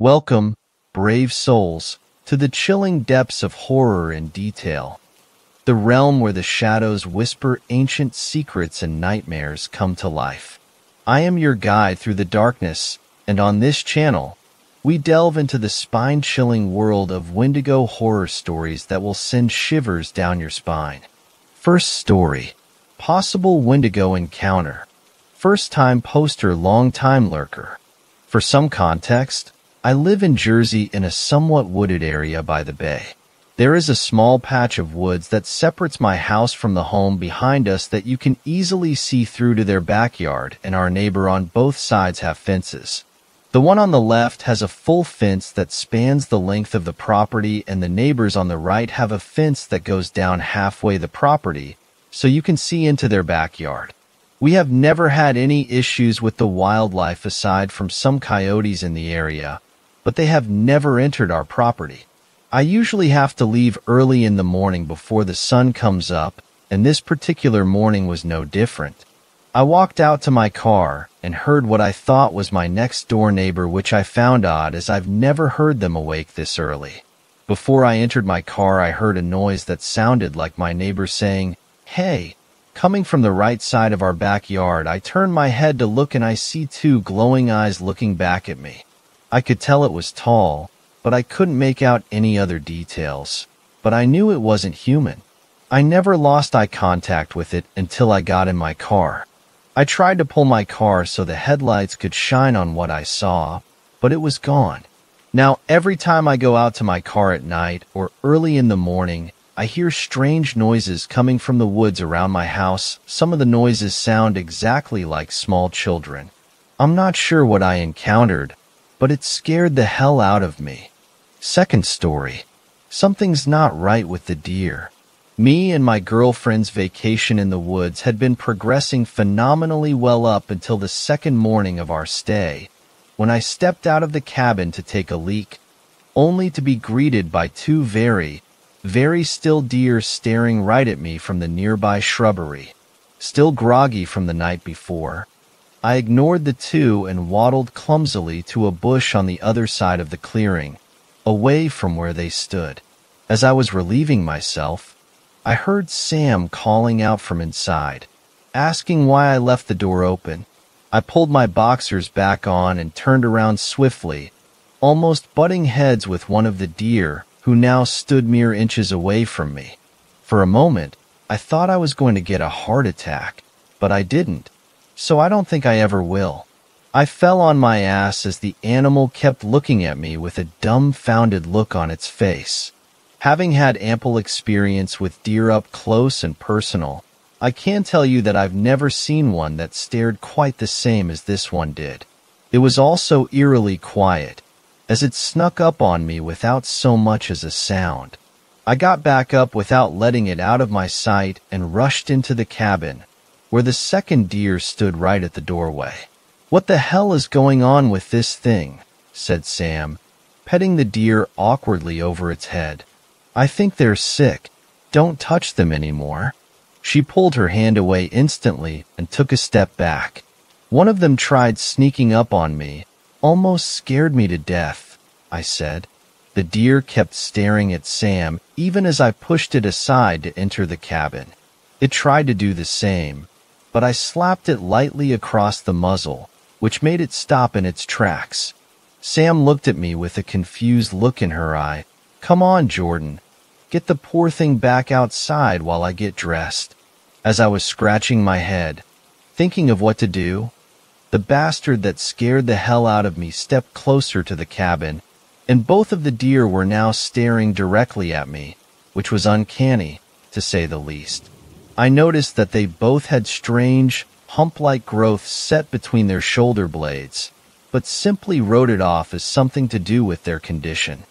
Welcome, brave souls, to the chilling depths of Horror in Detail. The realm where the shadows whisper ancient secrets and nightmares come to life. I am your guide through the darkness, and on this channel, we delve into the spine-chilling world of Wendigo horror stories that will send shivers down your spine. First story. Possible Wendigo encounter. First-time poster, long-time lurker. For some context, I live in Jersey in a somewhat wooded area by the bay. There is a small patch of woods that separates my house from the home behind us that you can easily see through to their backyard, and our neighbor on both sides have fences. The one on the left has a full fence that spans the length of the property and the neighbors on the right have a fence that goes down halfway the property so you can see into their backyard. We have never had any issues with the wildlife aside from some coyotes in the area, but they have never entered our property. I usually have to leave early in the morning before the sun comes up, and this particular morning was no different. I walked out to my car and heard what I thought was my next door neighbor, which I found odd as I've never heard them awake this early. Before I entered my car, I heard a noise that sounded like my neighbor saying, Hey, coming from the right side of our backyard. I turned my head to look and I see two glowing eyes looking back at me. I could tell it was tall, but I couldn't make out any other details. But I knew it wasn't human. I never lost eye contact with it until I got in my car. I tried to pull my car so the headlights could shine on what I saw, but it was gone. Now, every time I go out to my car at night or early in the morning, I hear strange noises coming from the woods around my house. Some of the noises sound exactly like small children. I'm not sure what I encountered, but it scared the hell out of me. Second story. Something's not right with the deer. Me and my girlfriend's vacation in the woods had been progressing phenomenally well up until the second morning of our stay, when I stepped out of the cabin to take a leak, only to be greeted by two very, very still deer staring right at me from the nearby shrubbery, still groggy from the night before. I ignored the two and waddled clumsily to a bush on the other side of the clearing, away from where they stood. As I was relieving myself, I heard Sam calling out from inside, asking why I left the door open. I pulled my boxers back on and turned around swiftly, almost butting heads with one of the deer who now stood mere inches away from me. For a moment, I thought I was going to get a heart attack, but I didn't, so I don't think I ever will. I fell on my ass as the animal kept looking at me with a dumbfounded look on its face. Having had ample experience with deer up close and personal, I can tell you that I've never seen one that stared quite the same as this one did. It was also eerily quiet, as it snuck up on me without so much as a sound. I got back up without letting it out of my sight and rushed into the cabin, where the second deer stood right at the doorway. What the hell is going on with this thing? said Sam, petting the deer awkwardly over its head. I think they're sick. Don't touch them anymore. She pulled her hand away instantly and took a step back. One of them tried sneaking up on me, almost scared me to death, I said. The deer kept staring at Sam even as I pushed it aside to enter the cabin. It tried to do the same, but I slapped it lightly across the muzzle, which made it stop in its tracks. Sam looked at me with a confused look in her eye Come on, Jordan. Get the poor thing back outside while I get dressed. As I was scratching my head, thinking of what to do, the bastard that scared the hell out of me stepped closer to the cabin, and both of the deer were now staring directly at me, which was uncanny, to say the least. I noticed that they both had strange, hump-like growth set between their shoulder blades, but simply wrote it off as something to do with their condition.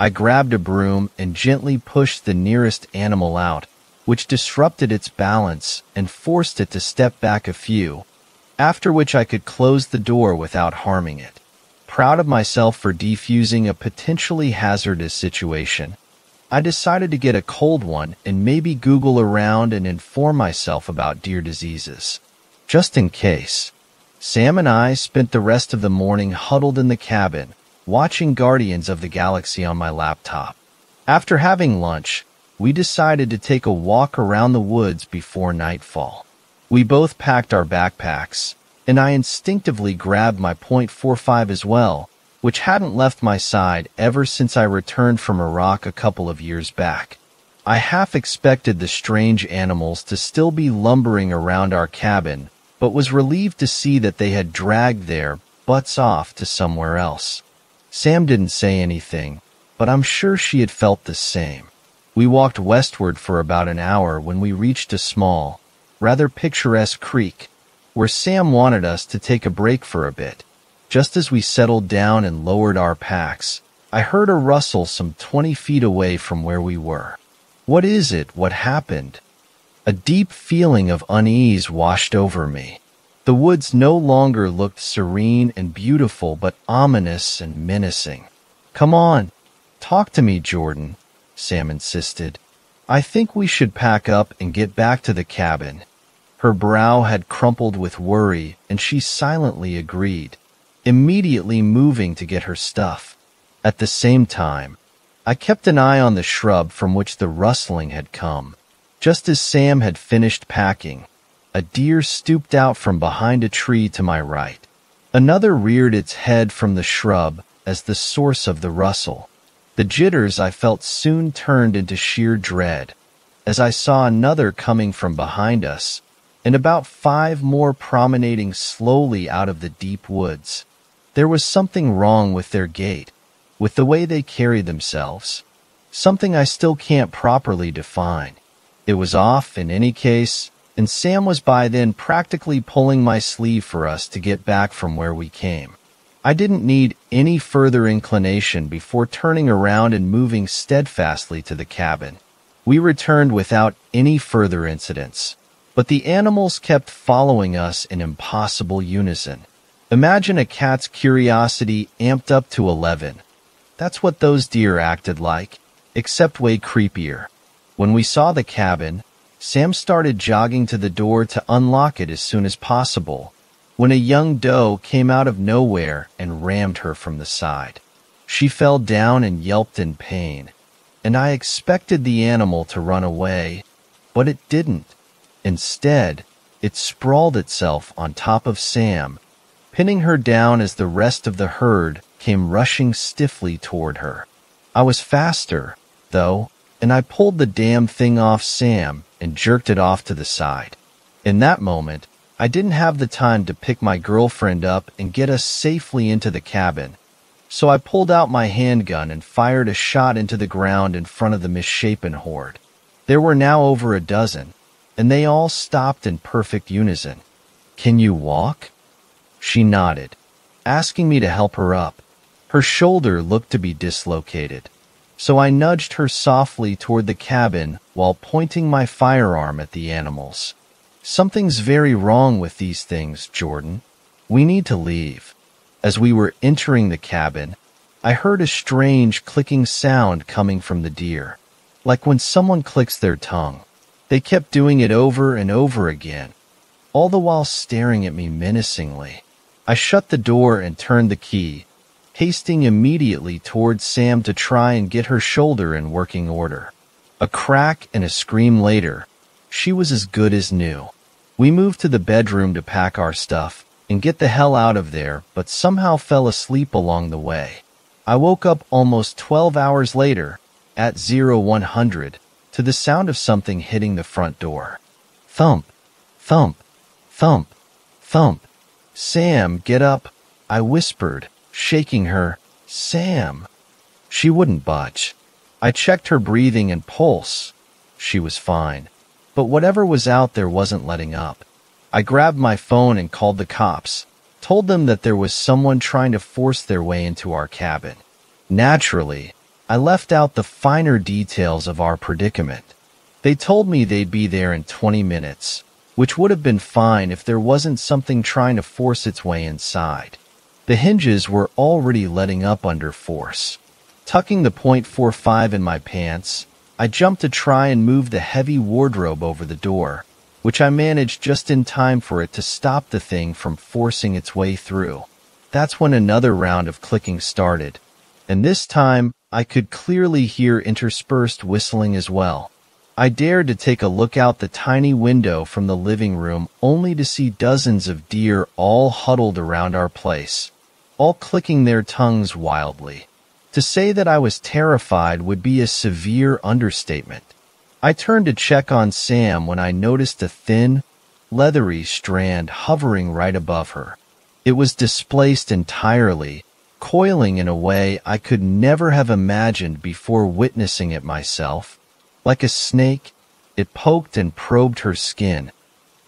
I grabbed a broom and gently pushed the nearest animal out, which disrupted its balance and forced it to step back a few, after which I could close the door without harming it. Proud of myself for defusing a potentially hazardous situation, I decided to get a cold one and maybe Google around and inform myself about deer diseases. Just in case. Sam and I spent the rest of the morning huddled in the cabin, watching Guardians of the Galaxy on my laptop. After having lunch, we decided to take a walk around the woods before nightfall. We both packed our backpacks, and I instinctively grabbed my .45 as well, which hadn't left my side ever since I returned from Iraq a couple of years back. I half expected the strange animals to still be lumbering around our cabin, but was relieved to see that they had dragged their butts off to somewhere else. Sam didn't say anything, but I'm sure she had felt the same. We walked westward for about an hour when we reached a small, rather picturesque creek, where Sam wanted us to take a break for a bit. Just as we settled down and lowered our packs, I heard a rustle some 20 feet away from where we were. What is it? What happened? A deep feeling of unease washed over me. The woods no longer looked serene and beautiful, but ominous and menacing. Come on, talk to me, Jordan, Sam insisted. I think we should pack up and get back to the cabin. Her brow had crumpled with worry, and she silently agreed, immediately moving to get her stuff. At the same time, I kept an eye on the shrub from which the rustling had come. Just as Sam had finished packing, a deer stooped out from behind a tree to my right. Another reared its head from the shrub as the source of the rustle. The jitters I felt soon turned into sheer dread as I saw another coming from behind us and about five more promenading slowly out of the deep woods. There was something wrong with their gait with the way they carried themselves, something I still can't properly define. It was off in any case, and Sam was by then practically pulling my sleeve for us to get back from where we came. I didn't need any further inclination before turning around and moving steadfastly to the cabin. We returned without any further incidents, but the animals kept following us in impossible unison. Imagine a cat's curiosity amped up to 11, that's what those deer acted like, except way creepier. When we saw the cabin, Sam started jogging to the door to unlock it as soon as possible, when a young doe came out of nowhere and rammed her from the side. She fell down and yelped in pain, and I expected the animal to run away, but it didn't. Instead, it sprawled itself on top of Sam, pinning her down as the rest of the herd came rushing stiffly toward her. I was faster, though, and I pulled the damn thing off Sam and jerked it off to the side. In that moment, I didn't have the time to pick my girlfriend up and get us safely into the cabin, so I pulled out my handgun and fired a shot into the ground in front of the misshapen horde. There were now over a dozen, and they all stopped in perfect unison. Can you walk? She nodded, asking me to help her up. Her shoulder looked to be dislocated, so I nudged her softly toward the cabin while pointing my firearm at the animals. Something's very wrong with these things, Jordan. We need to leave. As we were entering the cabin, I heard a strange clicking sound coming from the deer, like when someone clicks their tongue. They kept doing it over and over again, all the while staring at me menacingly. I shut the door and turned the key, hasting immediately towards Sam to try and get her shoulder in working order. A crack and a scream later, she was as good as new. We moved to the bedroom to pack our stuff and get the hell out of there, but somehow fell asleep along the way. I woke up almost 12 hours later, at 0100, to the sound of something hitting the front door. Thump, thump, thump, thump. Sam, get up, I whispered, shaking her, Sam. She wouldn't budge. I checked her breathing and pulse. She was fine. But whatever was out there wasn't letting up. I grabbed my phone and called the cops, told them that there was someone trying to force their way into our cabin. Naturally, I left out the finer details of our predicament. They told me they'd be there in 20 minutes, which would have been fine if there wasn't something trying to force its way inside. The hinges were already letting up under force. Tucking the .45 in my pants, I jumped to try and move the heavy wardrobe over the door, which I managed just in time for it to stop the thing from forcing its way through. that's when another round of clicking started. And this time, I could clearly hear interspersed whistling as well. I dared to take a look out the tiny window from the living room only to see dozens of deer all huddled around our place, all clicking their tongues wildly. To say that I was terrified would be a severe understatement. I turned to check on Sam when I noticed a thin, leathery strand hovering right above her. It was displaced entirely, coiling in a way I could never have imagined before witnessing it myself. Like a snake, it poked and probed her skin,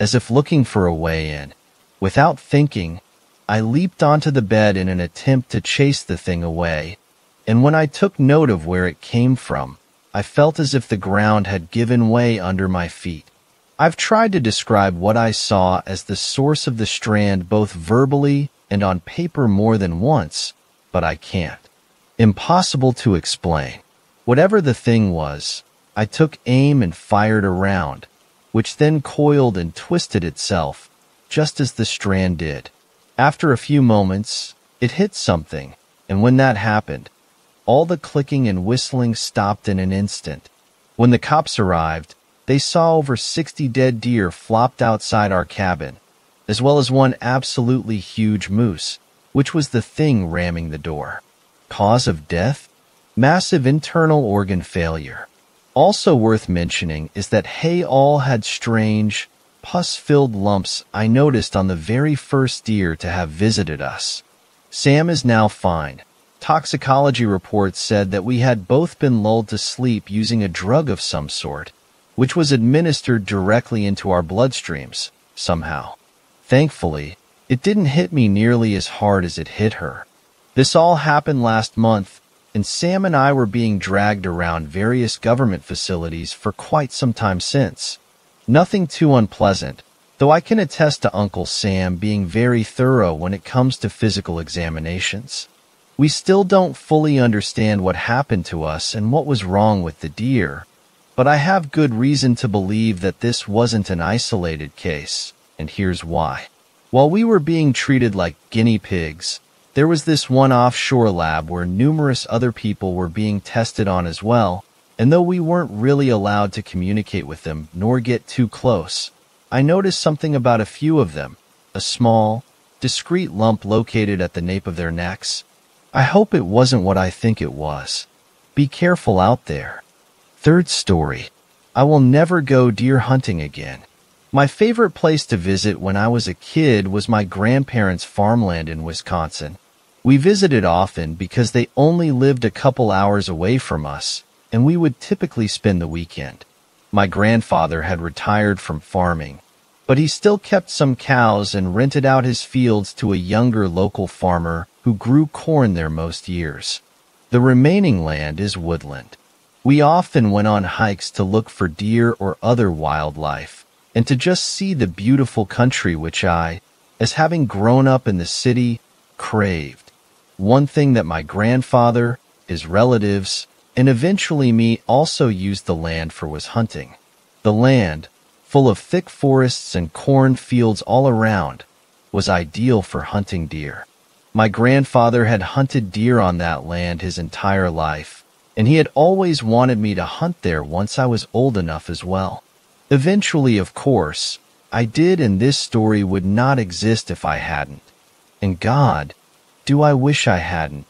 as if looking for a way in. Without thinking, I leaped onto the bed in an attempt to chase the thing away, and when I took note of where it came from, I felt as if the ground had given way under my feet. I've tried to describe what I saw as the source of the strand both verbally and on paper more than once, but I can't. Impossible to explain. Whatever the thing was, I took aim and fired a round, which then coiled and twisted itself, just as the strand did. After a few moments, it hit something, and when that happened, all the clicking and whistling stopped in an instant. When the cops arrived, they saw over 60 dead deer flopped outside our cabin, as well as one absolutely huge moose, which was the thing ramming the door. Cause of death? Massive internal organ failure. Also worth mentioning is that Hay all had strange, pus-filled lumps I noticed on the very first deer to have visited us. Sam is now fine. Toxicology reports said that we had both been lulled to sleep using a drug of some sort, which was administered directly into our bloodstreams, somehow. Thankfully, it didn't hit me nearly as hard as it hit her. This all happened last month, and Sam and I were being dragged around various government facilities for quite some time since. Nothing too unpleasant, though I can attest to Uncle Sam being very thorough when it comes to physical examinations. We still don't fully understand what happened to us and what was wrong with the deer, but I have good reason to believe that this wasn't an isolated case, and here's why. While we were being treated like guinea pigs, there was this one offshore lab where numerous other people were being tested on as well, and though we weren't really allowed to communicate with them nor get too close, I noticed something about a few of them, a small, discreet lump located at the nape of their necks. I hope it wasn't what I think it was. Be careful out there. Third story. I will never go deer hunting again. My favorite place to visit when I was a kid was my grandparents' farmland in Wisconsin. We visited often because they only lived a couple hours away from us, and we would typically spend the weekend. My grandfather had retired from farming, but he still kept some cows and rented out his fields to a younger local farmer who grew corn there most years. The remaining land is woodland. We often went on hikes to look for deer or other wildlife, and to just see the beautiful country which I, as having grown up in the city, craved. One thing that my grandfather, his relatives, and eventually me also used the land for was hunting. The land, full of thick forests and corn fields all around, was ideal for hunting deer. My grandfather had hunted deer on that land his entire life, and he had always wanted me to hunt there once I was old enough as well. Eventually, of course, I did, and this story would not exist if I hadn't. And God, do I wish I hadn't?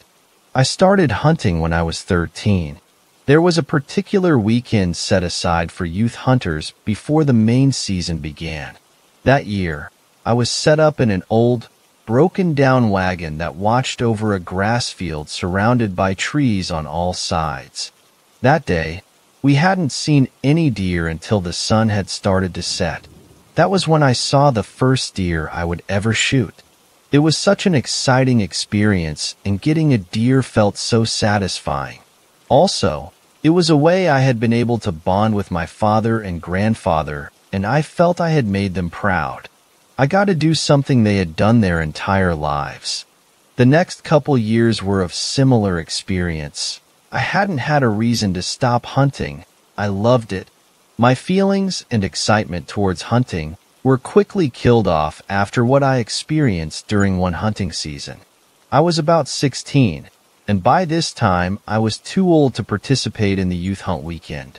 I started hunting when I was 13. There was a particular weekend set aside for youth hunters before the main season began. That year, I was set up in an old, broken down wagon that watched over a grass field surrounded by trees on all sides. That day, we hadn't seen any deer until the sun had started to set. That was when I saw the first deer I would ever shoot. It was such an exciting experience, and getting a deer felt so satisfying. Also, it was a way I had been able to bond with my father and grandfather, and I felt I had made them proud. I got to do something they had done their entire lives. The next couple years were of similar experience. I hadn't had a reason to stop hunting. I loved it. My feelings and excitement towards hunting were quickly killed off after what I experienced during one hunting season. I was about 16, and by this time I was too old to participate in the youth hunt weekend.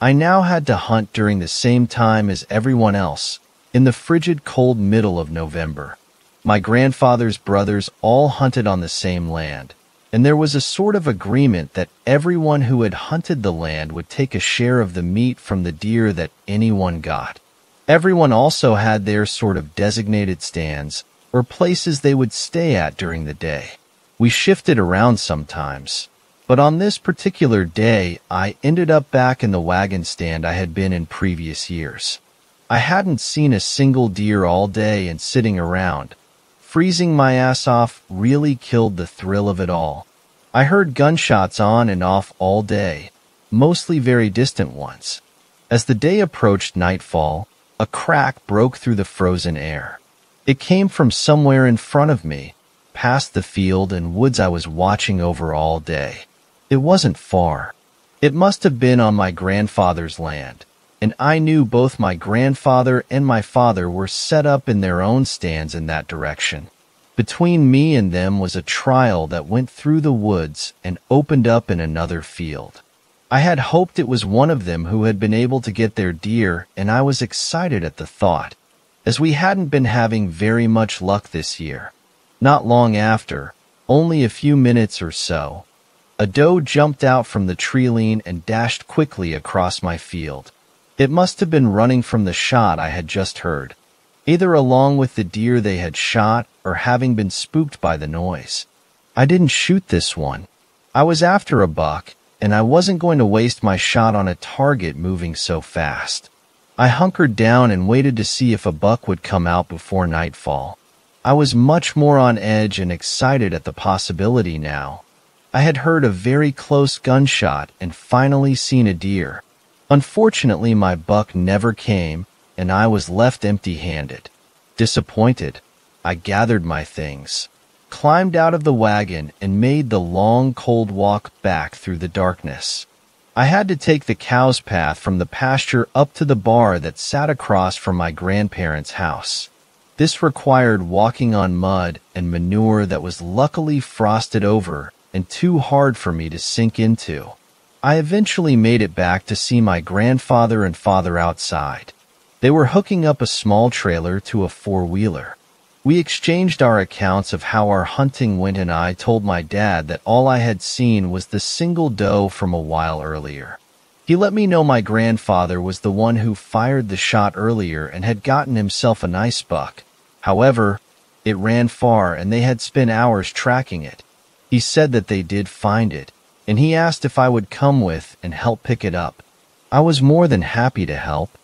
I now had to hunt during the same time as everyone else, in the frigid cold middle of November. My grandfather's brothers all hunted on the same land, and there was a sort of agreement that everyone who had hunted the land would take a share of the meat from the deer that anyone got. Everyone also had their sort of designated stands, or places they would stay at during the day. We shifted around sometimes, but on this particular day, I ended up back in the wagon stand I had been in previous years. I hadn't seen a single deer all day and sitting around. Freezing my ass off really killed the thrill of it all. I heard gunshots on and off all day, mostly very distant ones. As the day approached nightfall, a crack broke through the frozen air. It came from somewhere in front of me, past the field and woods I was watching over all day. It wasn't far. It must have been on my grandfather's land, and I knew both my grandfather and my father were set up in their own stands in that direction. Between me and them was a trail that went through the woods and opened up in another field. I had hoped it was one of them who had been able to get their deer, and I was excited at the thought, as we hadn't been having very much luck this year. Not long after, only a few minutes or so, a doe jumped out from the tree and dashed quickly across my field. It must have been running from the shot I had just heard, either along with the deer they had shot or having been spooked by the noise. I didn't shoot this one. I was after a buck, and I wasn't going to waste my shot on a target moving so fast. I hunkered down and waited to see if a buck would come out before nightfall. I was much more on edge and excited at the possibility now. I had heard a very close gunshot and finally seen a deer. Unfortunately, my buck never came, and I was left empty-handed. Disappointed, I gathered my things, climbed out of the wagon, and made the long, cold walk back through the darkness. I had to take the cow's path from the pasture up to the bar that sat across from my grandparents' house. This required walking on mud and manure that was luckily frosted over and too hard for me to sink into. I eventually made it back to see my grandfather and father outside. They were hooking up a small trailer to a four-wheeler. We exchanged our accounts of how our hunting went and I told my dad that all I had seen was the single doe from a while earlier. He let me know my grandfather was the one who fired the shot earlier and had gotten himself a nice buck. However, it ran far and they had spent hours tracking it. He said that they did find it, and he asked if I would come with and help pick it up. I was more than happy to help.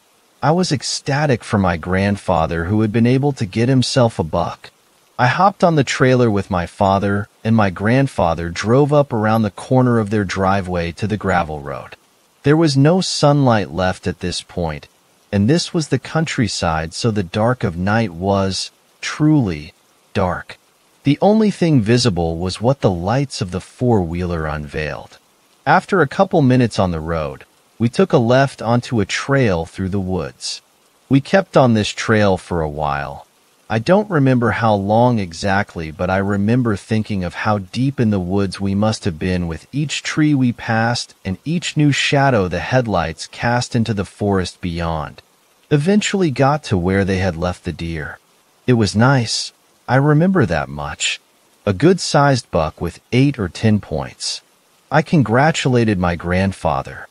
I was ecstatic for my grandfather who had been able to get himself a buck. I hopped on the trailer with my father, and my grandfather drove up around the corner of their driveway to the gravel road. There was no sunlight left at this point, and this was the countryside, so the dark of night was, truly, dark. The only thing visible was what the lights of the four-wheeler unveiled. After a couple minutes on the road, we took a left onto a trail through the woods. We kept on this trail for a while. I don't remember how long exactly, but I remember thinking of how deep in the woods we must have been with each tree we passed and each new shadow the headlights cast into the forest beyond. Eventually got to where they had left the deer. It was nice, I remember that much. A good-sized buck with eight or ten points. I congratulated my grandfather.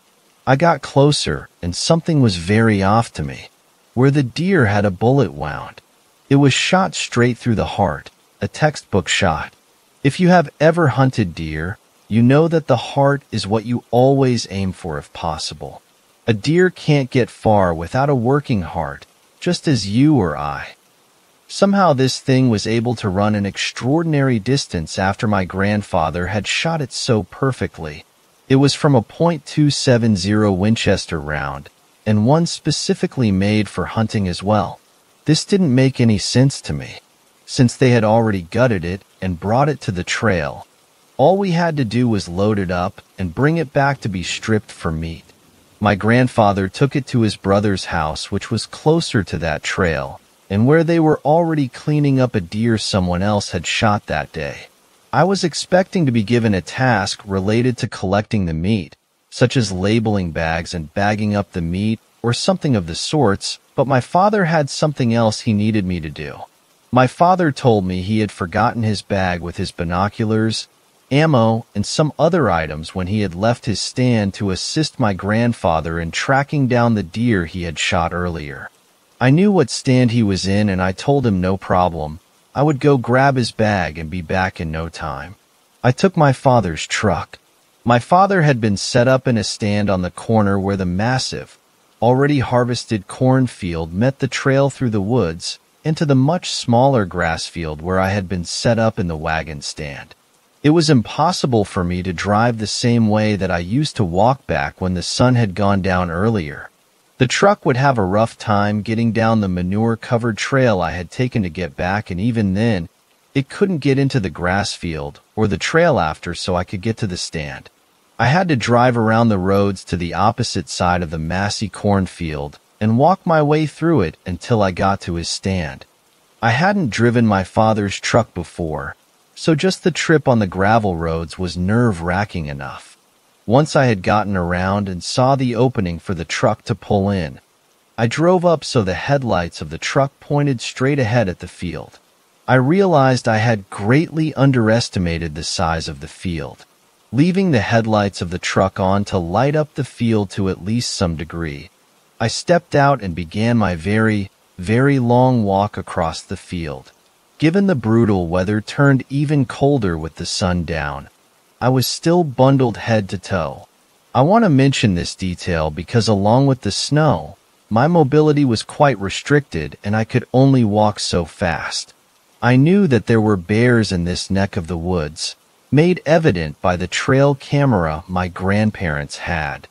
I got closer, and something was very off to me. Where the deer had a bullet wound. It was shot straight through the heart, a textbook shot. If you have ever hunted deer, you know that the heart is what you always aim for if possible. A deer can't get far without a working heart, just as you or I. Somehow this thing was able to run an extraordinary distance after my grandfather had shot it so perfectly. It was from a .270 Winchester round, and one specifically made for hunting as well. This didn't make any sense to me, since they had already gutted it and brought it to the trail. All we had to do was load it up and bring it back to be stripped for meat. My grandfather took it to his brother's house, which was closer to that trail, and where they were already cleaning up a deer someone else had shot that day. I was expecting to be given a task related to collecting the meat, such as labeling bags and bagging up the meat or something of the sorts, but my father had something else he needed me to do. My father told me he had forgotten his bag with his binoculars, ammo, and some other items when he had left his stand to assist my grandfather in tracking down the deer he had shot earlier. I knew what stand he was in and I told him no problem. I would go grab his bag and be back in no time. I took my father's truck. My father had been set up in a stand on the corner where the massive, already harvested cornfield met the trail through the woods into the much smaller grass field where I had been set up in the wagon stand. It was impossible for me to drive the same way that I used to walk back when the sun had gone down earlier. The truck would have a rough time getting down the manure-covered trail I had taken to get back, and even then, it couldn't get into the grass field or the trail after so I could get to the stand. I had to drive around the roads to the opposite side of the massy cornfield and walk my way through it until I got to his stand. I hadn't driven my father's truck before, so just the trip on the gravel roads was nerve-wracking enough. Once I had gotten around and saw the opening for the truck to pull in, I drove up so the headlights of the truck pointed straight ahead at the field. I realized I had greatly underestimated the size of the field leaving the headlights of the truck on to light up the field to at least some degree. I stepped out and began my very, very long walk across the field. Given the brutal weather turned even colder with the sun down, I was still bundled head to toe. I want to mention this detail because along with the snow, my mobility was quite restricted and I could only walk so fast. I knew that there were bears in this neck of the woods, made evident by the trail camera my grandparents had.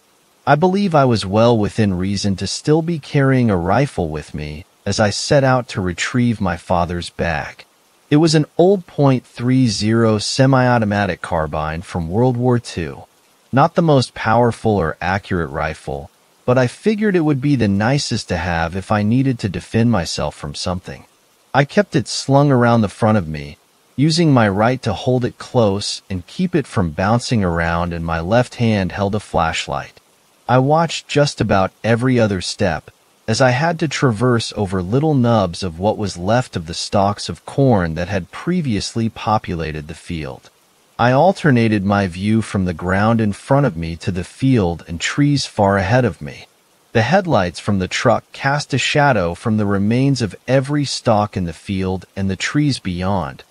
I believe I was well within reason to still be carrying a rifle with me as I set out to retrieve my father's bag. It was an old .30 semi-automatic carbine from World War II. Not the most powerful or accurate rifle, but I figured it would be the nicest to have if I needed to defend myself from something. I kept it slung around the front of me, using my right to hold it close and keep it from bouncing around and my left hand held a flashlight. I watched just about every other step as I had to traverse over little nubs of what was left of the stalks of corn that had previously populated the field. I alternated my view from the ground in front of me to the field and trees far ahead of me. The headlights from the truck cast a shadow from the remains of every stalk in the field and the trees beyond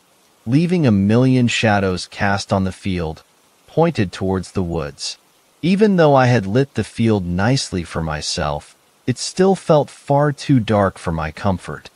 leaving a million shadows cast on the field, pointed towards the woods. Even though I had lit the field nicely for myself, it still felt far too dark for my comfort.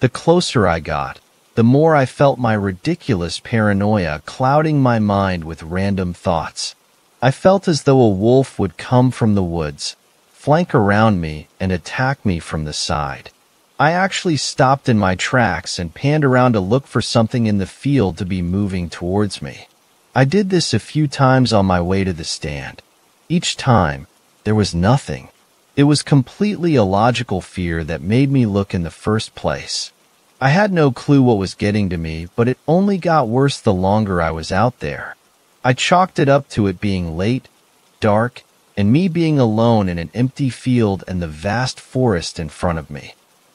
The closer I got, the more I felt my ridiculous paranoia clouding my mind with random thoughts. I felt as though a wolf would come from the woods, flank around me, and attack me from the side. I actually stopped in my tracks and panned around to look for something in the field to be moving towards me. I did this a few times on my way to the stand. Each time, there was nothing. It was completely illogical fear that made me look in the first place. I had no clue what was getting to me, but it only got worse the longer I was out there. I chalked it up to it being late, dark, and me being alone in an empty field and the vast forest in front of me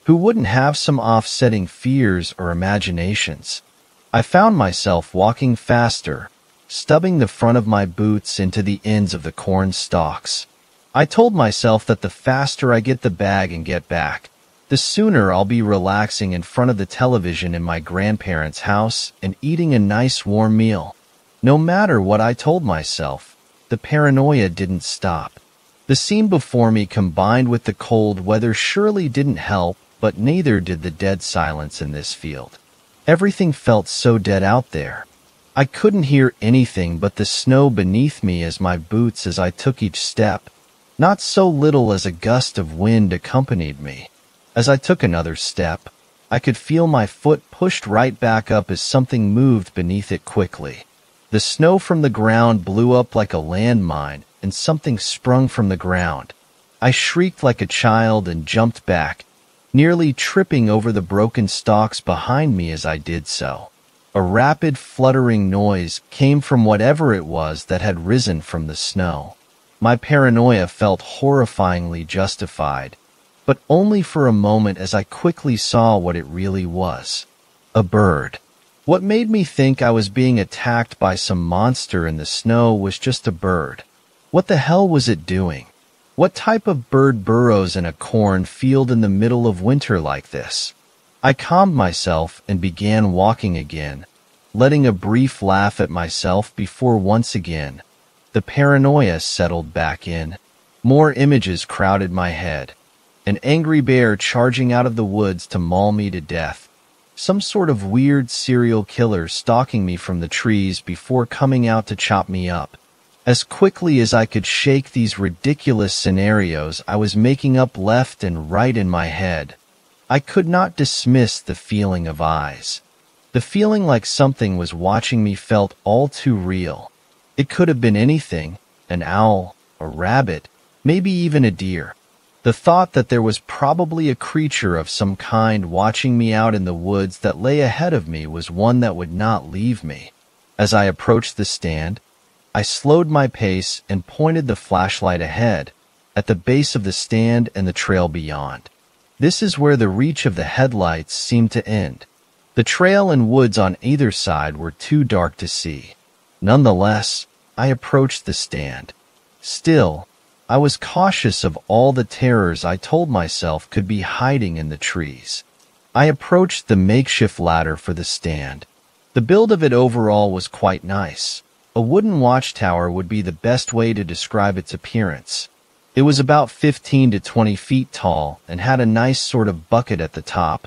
who wouldn't have some offsetting fears or imaginations. I found myself walking faster, stubbing the front of my boots into the ends of the corn stalks. I told myself that the faster I get the bag and get back, the sooner I'll be relaxing in front of the television in my grandparents' house and eating a nice warm meal. No matter what I told myself, the paranoia didn't stop. The scene before me combined with the cold weather surely didn't help but neither did the dead silence in this field. Everything felt so dead out there. I couldn't hear anything but the snow beneath me as my boots as I took each step. Not so little as a gust of wind accompanied me. As I took another step, I could feel my foot pushed right back up as something moved beneath it quickly. The snow from the ground blew up like a landmine, and something sprung from the ground. I shrieked like a child and jumped back, nearly tripping over the broken stalks behind me as I did so. A rapid fluttering noise came from whatever it was that had risen from the snow. My paranoia felt horrifyingly justified, but only for a moment as I quickly saw what it really was. A bird. What made me think I was being attacked by some monster in the snow was just a bird. What the hell was it doing? What type of bird burrows in a corn field in the middle of winter like this? I calmed myself and began walking again, letting a brief laugh at myself before once again the paranoia settled back in. More images crowded my head. An angry bear charging out of the woods to maul me to death. Some sort of weird serial killer stalking me from the trees before coming out to chop me up. As quickly as I could shake these ridiculous scenarios I was making up left and right in my head. I could not dismiss the feeling of eyes. The feeling like something was watching me felt all too real. It could have been anything an owl, a rabbit, maybe even a deer. The thought that there was probably a creature of some kind watching me out in the woods that lay ahead of me was one that would not leave me. As I approached the stand, I slowed my pace and pointed the flashlight ahead, at the base of the stand and the trail beyond. This is where the reach of the headlights seemed to end. The trail and woods on either side were too dark to see. Nonetheless, I approached the stand. Still, I was cautious of all the terrors I told myself could be hiding in the trees. I approached the makeshift ladder for the stand. The build of it overall was quite nice. A wooden watchtower would be the best way to describe its appearance. It was about 15 to 20 feet tall and had a nice sort of bucket at the top,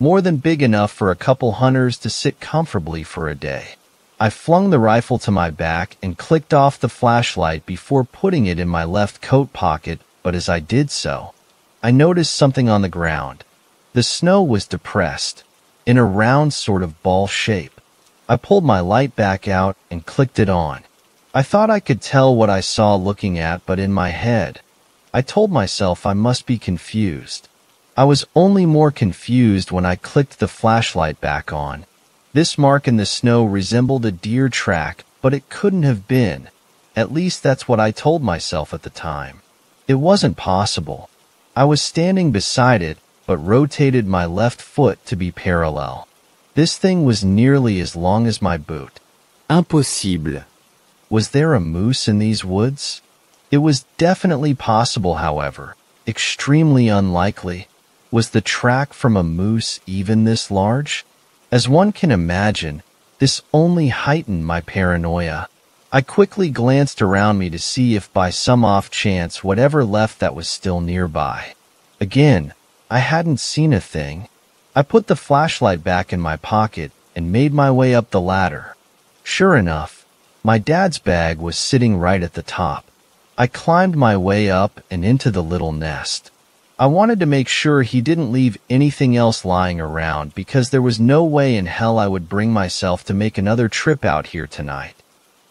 more than big enough for a couple hunters to sit comfortably for a day. I flung the rifle to my back and clicked off the flashlight before putting it in my left coat pocket, but as I did so, I noticed something on the ground. The snow was depressed, in a round sort of ball shape. I pulled my light back out and clicked it on. I thought I could tell what I saw looking at, but in my head, I told myself I must be confused. I was only more confused when I clicked the flashlight back on this mark in the snow resembled a deer track, but it couldn't have been. At least that's what I told myself at the time. It wasn't possible. I was standing beside it, but rotated my left foot to be parallel. This thing was nearly as long as my boot. Impossible. Was there a moose in these woods? It was definitely possible, however. Extremely unlikely. Was the track from a moose even this large? As one can imagine, this only heightened my paranoia. I quickly glanced around me to see if by some off chance whatever left that was still nearby. Again, I hadn't seen a thing. I put the flashlight back in my pocket and made my way up the ladder. Sure enough, my dad's bag was sitting right at the top. I climbed my way up and into the little nest. I wanted to make sure he didn't leave anything else lying around because there was no way in hell I would bring myself to make another trip out here tonight.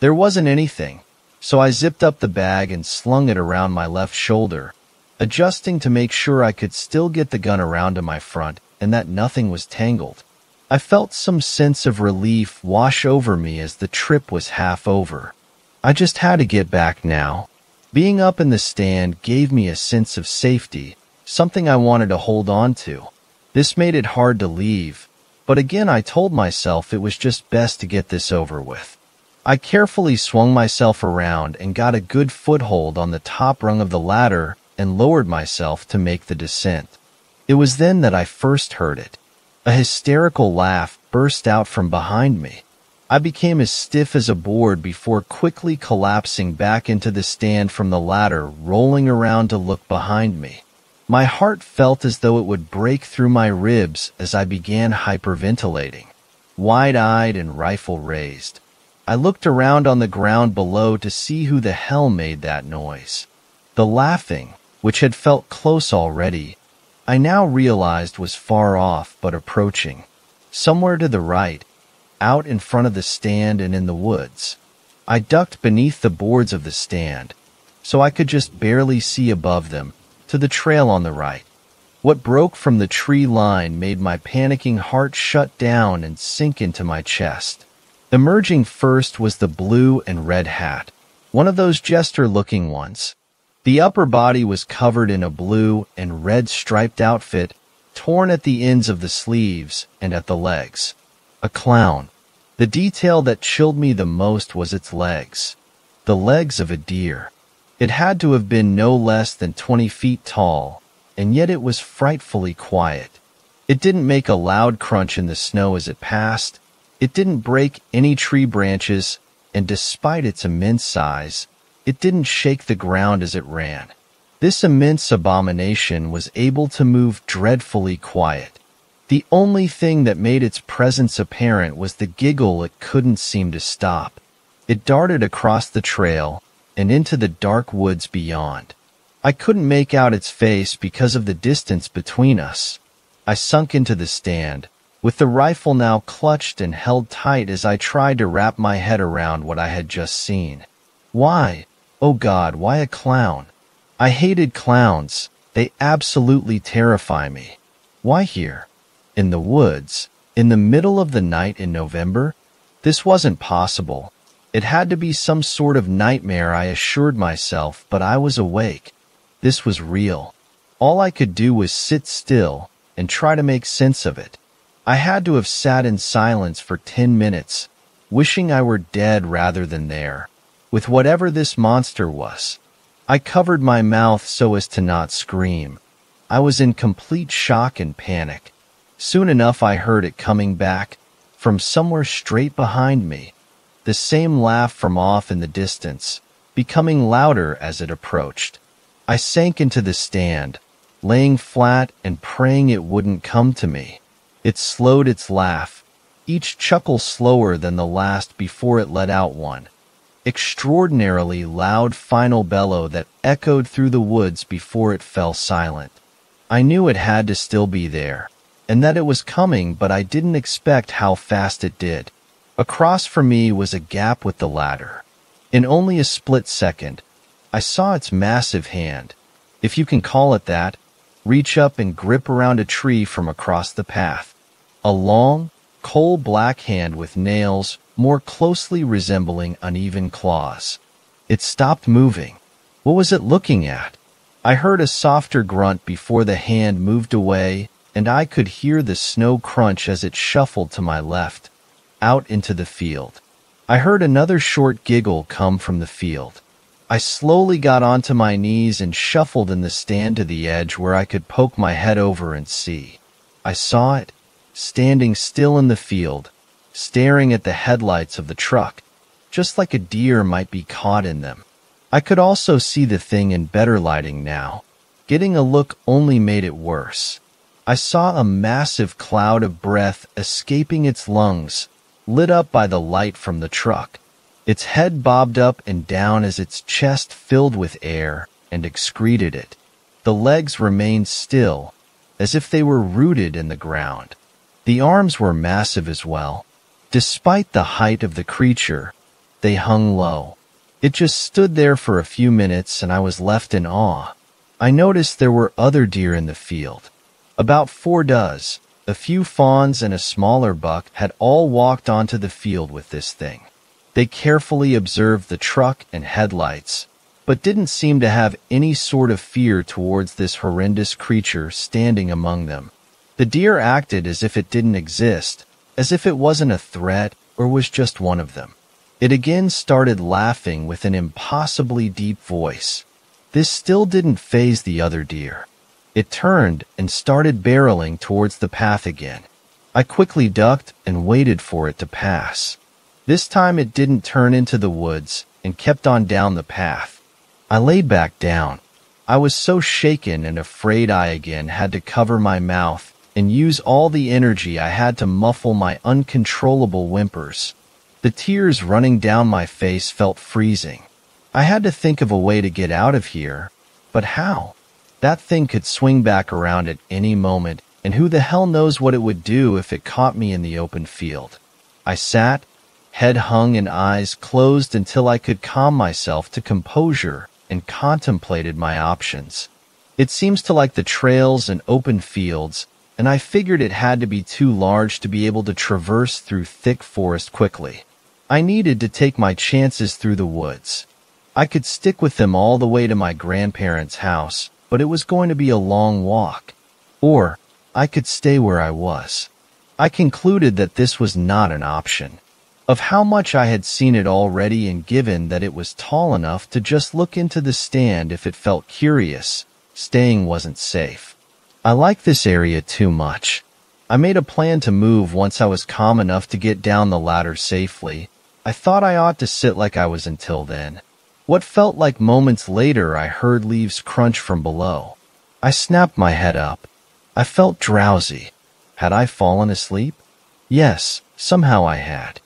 There wasn't anything, so I zipped up the bag and slung it around my left shoulder, adjusting to make sure I could still get the gun around to my front and that nothing was tangled. I felt some sense of relief wash over me as the trip was half over. I just had to get back now. Being up in the stand gave me a sense of safety something I wanted to hold on to. This made it hard to leave, but again I told myself it was just best to get this over with. I carefully swung myself around and got a good foothold on the top rung of the ladder and lowered myself to make the descent. It was then that I first heard it. A hysterical laugh burst out from behind me. I became as stiff as a board before quickly collapsing back into the stand from the ladder, rolling around to look behind me. My heart felt as though it would break through my ribs as I began hyperventilating, wide-eyed and rifle raised. I looked around on the ground below to see who the hell made that noise. The laughing, which had felt close already, I now realized was far off but approaching, somewhere to the right, out in front of the stand and in the woods. I ducked beneath the boards of the stand, so I could just barely see above them to the trail on the right. What broke from the tree line made my panicking heart shut down and sink into my chest. Emerging first was the blue and red hat, one of those jester-looking ones. The upper body was covered in a blue and red striped outfit, torn at the ends of the sleeves and at the legs. A clown. The detail that chilled me the most was its legs. The legs of a deer. It had to have been no less than 20 feet tall, and yet it was frightfully quiet. It didn't make a loud crunch in the snow as it passed, it didn't break any tree branches, and despite its immense size, it didn't shake the ground as it ran. This immense abomination was able to move dreadfully quiet. The only thing that made its presence apparent was the giggle it couldn't seem to stop. It darted across the trail and into the dark woods beyond. I couldn't make out its face because of the distance between us. I sunk into the stand, with the rifle now clutched and held tight as I tried to wrap my head around what I had just seen. Why? Oh God, why a clown? I hated clowns. They absolutely terrify me. Why here? In the woods? In the middle of the night in November? This wasn't possible. It had to be some sort of nightmare, I assured myself, but I was awake. This was real. All I could do was sit still and try to make sense of it. I had to have sat in silence for ten minutes, wishing I were dead rather than there, with whatever this monster was. I covered my mouth so as to not scream. I was in complete shock and panic. Soon enough I heard it coming back, from somewhere straight behind me. The same laugh from off in the distance, becoming louder as it approached. I sank into the stand, laying flat and praying it wouldn't come to me. It slowed its laugh, each chuckle slower than the last before it let out one. Extraordinarily loud final bellow that echoed through the woods before it fell silent. I knew it had to still be there, and that it was coming, but I didn't expect how fast it did. Across from me was a gap with the ladder. In only a split second, I saw its massive hand, if you can call it that, reach up and grip around a tree from across the path. A long, coal black hand with nails more closely resembling uneven claws. It stopped moving. What was it looking at? I heard a softer grunt before the hand moved away, and I could hear the snow crunch as it shuffled to my left, out into the field. I heard another short giggle come from the field. I slowly got onto my knees and shuffled in the stand to the edge where I could poke my head over and see. I saw it, standing still in the field, staring at the headlights of the truck, just like a deer might be caught in them. I could also see the thing in better lighting now. Getting a look only made it worse. I saw a massive cloud of breath escaping its lungs, lit up by the light from the truck. Its head bobbed up and down as its chest filled with air and excreted it. The legs remained still, as if they were rooted in the ground. The arms were massive as well. Despite the height of the creature, they hung low. It just stood there for a few minutes and I was left in awe. I noticed there were other deer in the field. About four does. A few fawns and a smaller buck had all walked onto the field with this thing. They carefully observed the truck and headlights, but didn't seem to have any sort of fear towards this horrendous creature standing among them. The deer acted as if it didn't exist, as if it wasn't a threat or was just one of them. It again started laughing with an impossibly deep voice. This still didn't faze the other deer. It turned and started barreling towards the path again. I quickly ducked and waited for it to pass. This time it didn't turn into the woods and kept on down the path. I lay back down. I was so shaken and afraid I again had to cover my mouth and use all the energy I had to muffle my uncontrollable whimpers. The tears running down my face felt freezing. I had to think of a way to get out of here, but how? That thing could swing back around at any moment, and who the hell knows what it would do if it caught me in the open field. I sat head hung and eyes closed until I could calm myself to composure and contemplated my options. It seems to like the trails and open fields, and I figured it had to be too large to be able to traverse through thick forest quickly. I needed to take my chances through the woods. I could stick with them all the way to my grandparents' house, but it was going to be a long walk. Or I could stay where I was. I concluded that this was not an option. Of how much I had seen it already and given that it was tall enough to just look into the stand if it felt curious, staying wasn't safe. I like this area too much. I made a plan to move once I was calm enough to get down the ladder safely. I thought I ought to sit like I was until then. What felt like moments later, I heard leaves crunch from below. I snapped my head up. I felt drowsy. Had I fallen asleep? Yes, somehow I had.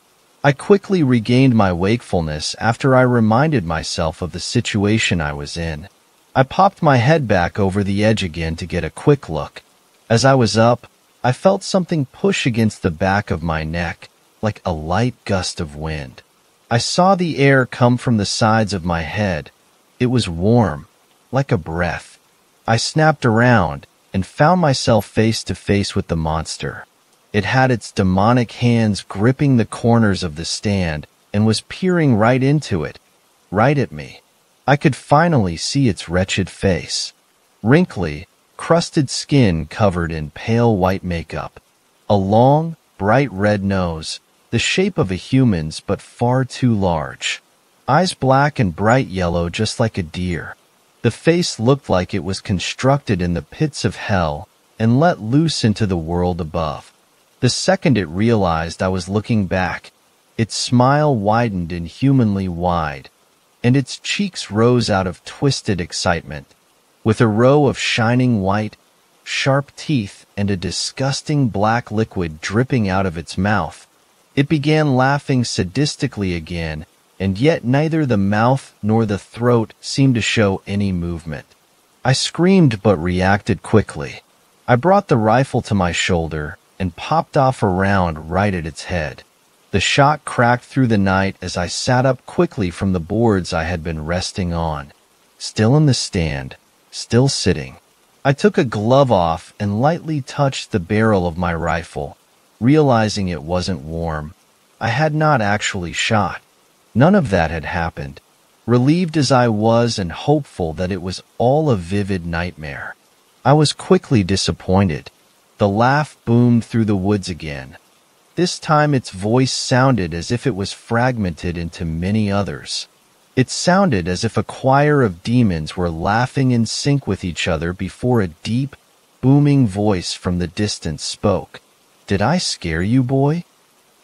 I quickly regained my wakefulness after I reminded myself of the situation I was in. I popped my head back over the edge again to get a quick look. As I was up, I felt something push against the back of my neck, like a light gust of wind. I saw the air come from the sides of my head. It was warm, like a breath. I snapped around and found myself face to face with the monster. It had its demonic hands gripping the corners of the stand and was peering right into it, right at me. I could finally see its wretched face. Wrinkly, crusted skin covered in pale white makeup. A long, bright red nose, the shape of a human's but far too large. Eyes black and bright yellow just like a deer. The face looked like it was constructed in the pits of hell and let loose into the world above. The second it realized I was looking back, its smile widened inhumanly wide, and its cheeks rose out of twisted excitement. With a row of shining white, sharp teeth and a disgusting black liquid dripping out of its mouth, it began laughing sadistically again, and yet neither the mouth nor the throat seemed to show any movement. I screamed but reacted quickly. I brought the rifle to my shoulder and popped off a round right at its head. The shot cracked through the night as I sat up quickly from the boards I had been resting on. Still in the stand, still sitting. I took a glove off and lightly touched the barrel of my rifle realizing it wasn't warm. I had not actually shot. None of that had happened. Relieved as I was and hopeful that it was all a vivid nightmare. I was quickly disappointed. The laugh boomed through the woods again. This time its voice sounded as if it was fragmented into many others. It sounded as if a choir of demons were laughing in sync with each other before a deep, booming voice from the distance spoke. Did I scare you, boy?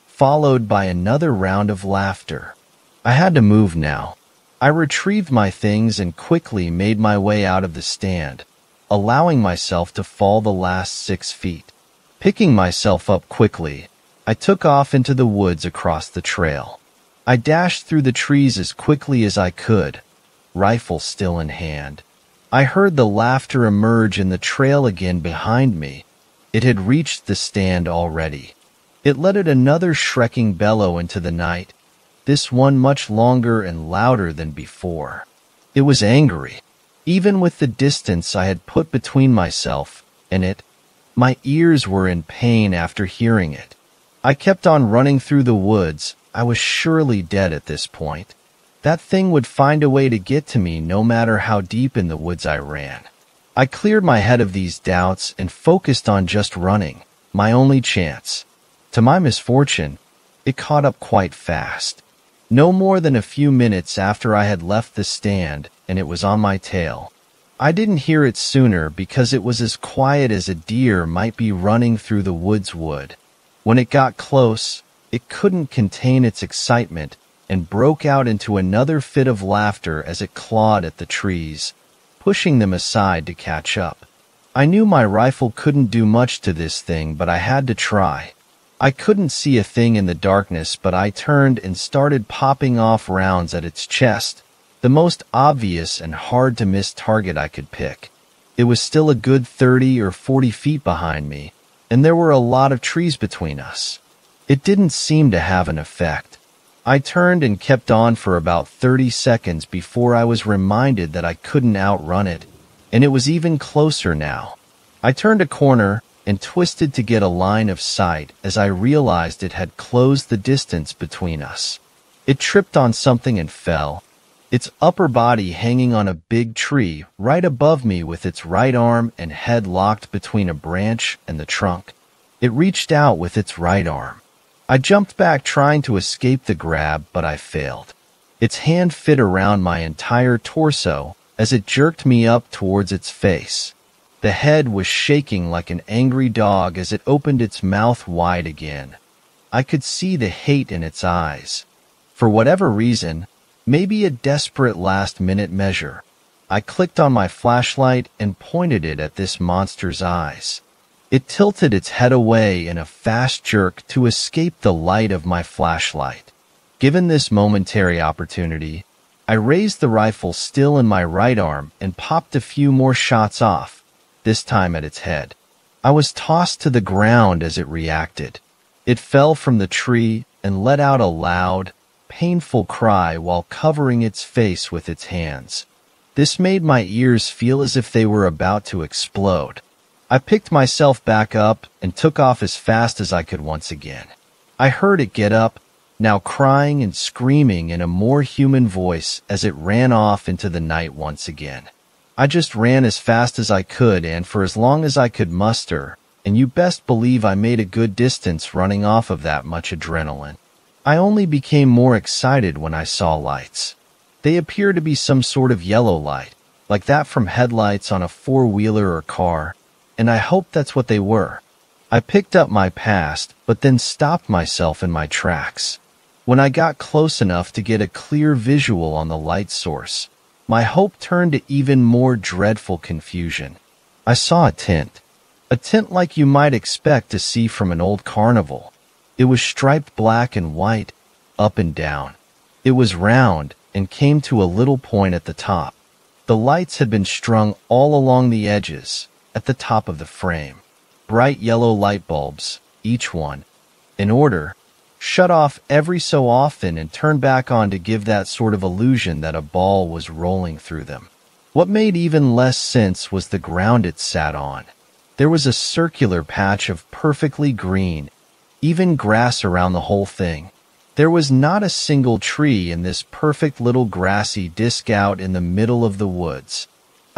Followed by another round of laughter. I had to move now. I retrieved my things and quickly made my way out of the stand, allowing myself to fall the last six feet. Picking myself up quickly, I took off into the woods across the trail. I dashed through the trees as quickly as I could, rifle still in hand. I heard the laughter emerge in the trail again behind me, it had reached the stand already. It let another shrieking bellow into the night, this one much longer and louder than before. It was angry. Even with the distance I had put between myself and it, my ears were in pain after hearing it. I kept on running through the woods. I was surely dead at this point. That thing would find a way to get to me no matter how deep in the woods I ran. I cleared my head of these doubts and focused on just running, my only chance. To my misfortune, it caught up quite fast. No more than a few minutes after I had left the stand and it was on my tail. I didn't hear it sooner because it was as quiet as a deer might be running through the woods would. When it got close, it couldn't contain its excitement and broke out into another fit of laughter as it clawed at the trees pushing them aside to catch up. I knew my rifle couldn't do much to this thing, but I had to try. I couldn't see a thing in the darkness, but I turned and started popping off rounds at its chest, the most obvious and hard to miss target I could pick. It was still a good 30 or 40 feet behind me, and there were a lot of trees between us. It didn't seem to have an effect. I turned and kept on for about 30 seconds before I was reminded that I couldn't outrun it. and it was even closer now. I turned a corner and twisted to get a line of sight as I realized it had closed the distance between us. It tripped on something and fell, its upper body hanging on a big tree right above me with its right arm and head locked between a branch and the trunk. It reached out with its right arm. I jumped back trying to escape the grab, but I failed. Its hand fit around my entire torso as it jerked me up towards its face. The head was shaking like an angry dog as it opened its mouth wide again. I could see the hate in its eyes. For whatever reason, maybe a desperate last-minute measure, I clicked on my flashlight and pointed it at this monster's eyes. It tilted its head away in a fast jerk to escape the light of my flashlight. Given this momentary opportunity, I raised the rifle still in my right arm and popped a few more shots off this time at its head. I was tossed to the ground as it reacted. It fell from the tree and let out a loud, painful cry while covering its face with its hands. This made my ears feel as if they were about to explode. I picked myself back up and took off as fast as I could once again. I heard it get up, now crying and screaming in a more human voice as it ran off into the night once again. I just ran as fast as I could and for as long as I could muster, and you best believe I made a good distance running off of that much adrenaline. I only became more excited when I saw lights. They appeared to be some sort of yellow light, like that from headlights on a four-wheeler or car, and I hoped that's what they were. I picked up my past, but then stopped myself in my tracks. When I got close enough to get a clear visual on the light source, my hope turned to even more dreadful confusion. I saw a tent. A tent like you might expect to see from an old carnival. It was striped black and white, up and down. It was round and came to a little point at the top. The lights had been strung all along the edges, at the top of the frame. Bright yellow light bulbs, each one, in order, shut off every so often and turn back on to give that sort of illusion that a ball was rolling through them. What made even less sense was the ground it sat on. There was a circular patch of perfectly green, even grass around the whole thing. There was not a single tree in this perfect little grassy disc out in the middle of the woods.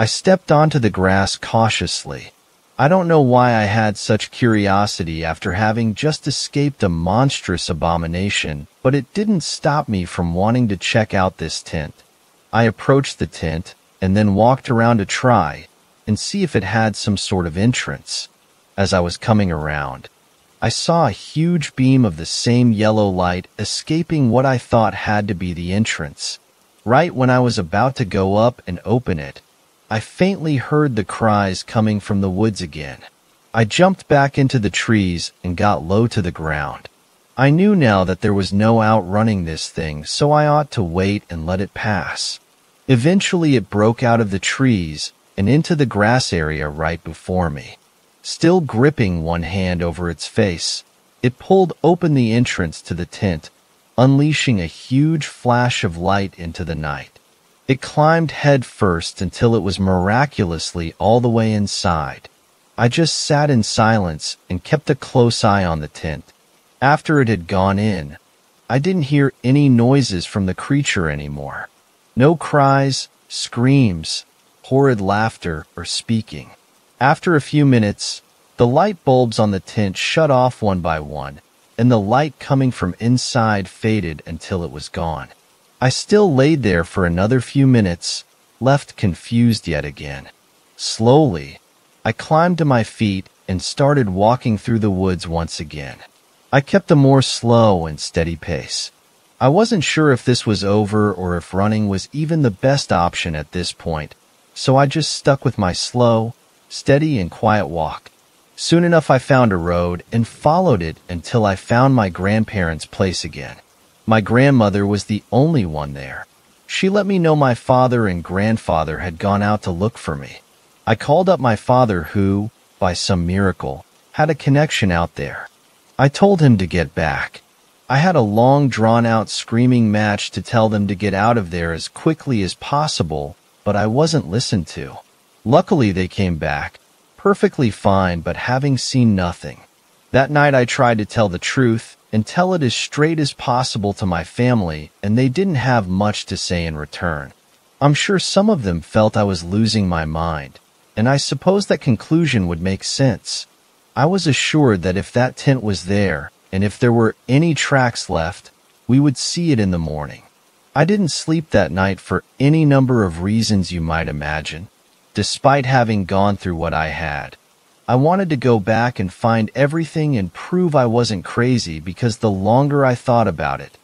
I stepped onto the grass cautiously, I don't know why I had such curiosity after having just escaped a monstrous abomination, but it didn't stop me from wanting to check out this tent. I approached the tent and then walked around to try and see if it had some sort of entrance. As I was coming around, I saw a huge beam of the same yellow light escaping what I thought had to be the entrance. Right when I was about to go up and open it, I faintly heard the cries coming from the woods again. I jumped back into the trees and got low to the ground. I knew now that there was no outrunning this thing, so I ought to wait and let it pass. Eventually it broke out of the trees and into the grass area right before me. Still gripping one hand over its face, it pulled open the entrance to the tent, unleashing a huge flash of light into the night. It climbed head first until it was miraculously all the way inside. I just sat in silence and kept a close eye on the tent. After it had gone in, I didn't hear any noises from the creature anymore. No cries, screams, horrid laughter, or speaking. After a few minutes, the light bulbs on the tent shut off one by one, and the light coming from inside faded until it was gone. I still laid there for another few minutes, left confused yet again. Slowly, I climbed to my feet and started walking through the woods once again. I kept a more slow and steady pace. I wasn't sure if this was over or if running was even the best option at this point, so I just stuck with my slow, steady, and quiet walk. Soon enough, I found a road and followed it until I found my grandparents' place again. My grandmother was the only one there. She let me know my father and grandfather had gone out to look for me. I called up my father who, by some miracle, had a connection out there. I told him to get back. I had a long drawn out screaming match to tell them to get out of there as quickly as possible, but I wasn't listened to. Luckily, they came back, perfectly fine, but having seen nothing. That night, I tried to tell the truth and tell it as straight as possible to my family, and they didn't have much to say in return. I'm sure some of them felt I was losing my mind, and I suppose that conclusion would make sense. I was assured that if that tent was there, and if there were any tracks left, we would see it in the morning. I didn't sleep that night for any number of reasons you might imagine, despite having gone through what I had. I wanted to go back and find everything and prove I wasn't crazy because the longer I thought about it,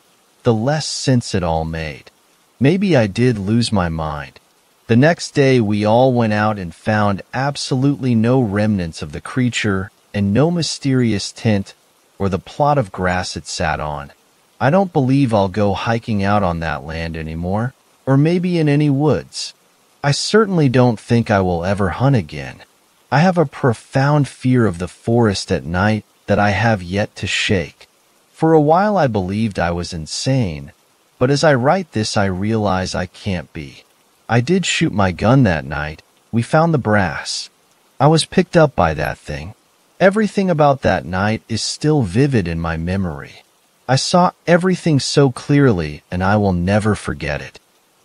the less sense it all made. Maybe I did lose my mind. The next day, we all went out and found absolutely no remnants of the creature and no mysterious tent or the plot of grass it sat on. I don't believe I'll go hiking out on that land anymore, or maybe in any woods. I certainly don't think I will ever hunt again. I have a profound fear of the forest at night that I have yet to shake. For a while I believed I was insane, but as I write this I realize I can't be. I did shoot my gun that night. We found the brass. I was picked up by that thing. Everything about that night is still vivid in my memory. I saw everything so clearly, and I will never forget it.